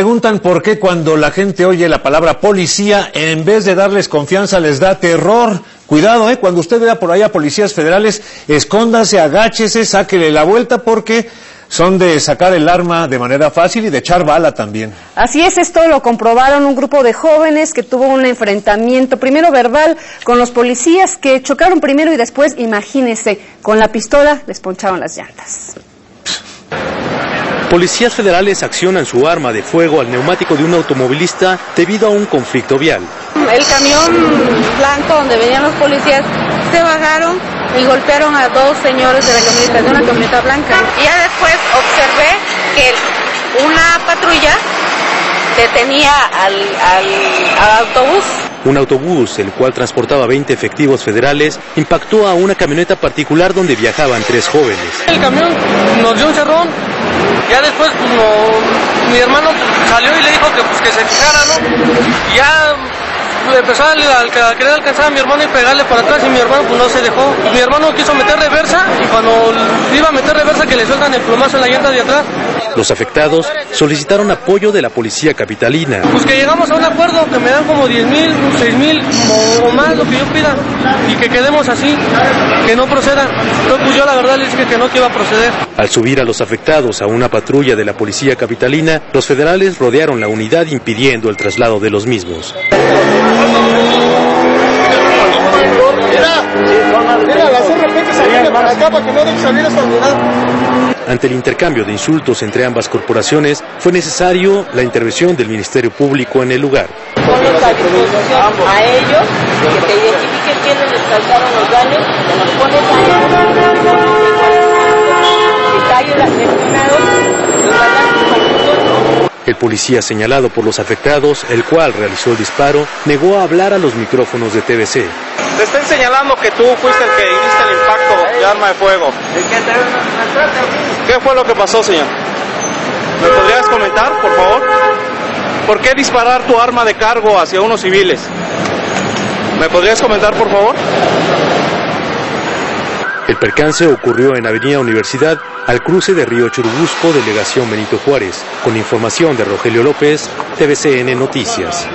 preguntan por qué cuando la gente oye la palabra policía, en vez de darles confianza, les da terror. Cuidado, ¿eh? Cuando usted vea por ahí a policías federales, escóndase, agáchese, sáquele la vuelta porque son de sacar el arma de manera fácil y de echar bala también. Así es, esto lo comprobaron un grupo de jóvenes que tuvo un enfrentamiento, primero verbal, con los policías que chocaron primero y después, imagínense, con la pistola les poncharon las llantas. Policías federales accionan su arma de fuego al neumático de un automovilista debido a un conflicto vial. El camión blanco donde venían los policías se bajaron y golpearon a dos señores de la camioneta, de una camioneta blanca. Y ya después observé que una patrulla detenía al, al, al autobús un autobús, el cual transportaba 20 efectivos federales, impactó a una camioneta particular donde viajaban tres jóvenes. El camión nos dio un cerrón, ya después pues, mi hermano salió y le dijo que, pues, que se fijara, ¿no? Empezó a, a, querer alcanzar a mi hermano y pegarle para atrás y mi hermano pues no se dejó. Mi hermano quiso meter reversa y cuando iba a meter reversa que le sueltan el plomazo en la llanta de atrás. Los afectados solicitaron apoyo de la policía capitalina. Pues que llegamos a un acuerdo, que me dan como 10 mil, 6 mil o más lo que yo pida y que quedemos así, que no proceda. Entonces pues yo la verdad les dije que no que iba a proceder. Al subir a los afectados a una patrulla de la policía capitalina, los federales rodearon la unidad impidiendo el traslado de los mismos. Ante el intercambio de insultos entre ambas corporaciones, fue necesario la intervención del Ministerio Público en el lugar. Ponlos a disposición a ellos, que te identifiquen quiénes les causaron los daños, los pones a ellos, el policía señalado por los afectados, el cual realizó el disparo, negó a hablar a los micrófonos de TVC. Te están señalando que tú fuiste el que hiciste el impacto de arma de fuego. ¿Qué fue lo que pasó, señor? ¿Me podrías comentar, por favor? ¿Por qué disparar tu arma de cargo hacia unos civiles? ¿Me podrías comentar, por favor? El percance ocurrió en Avenida Universidad, al cruce de Río Churubusco, delegación Benito Juárez, con información de Rogelio López, TVCN Noticias.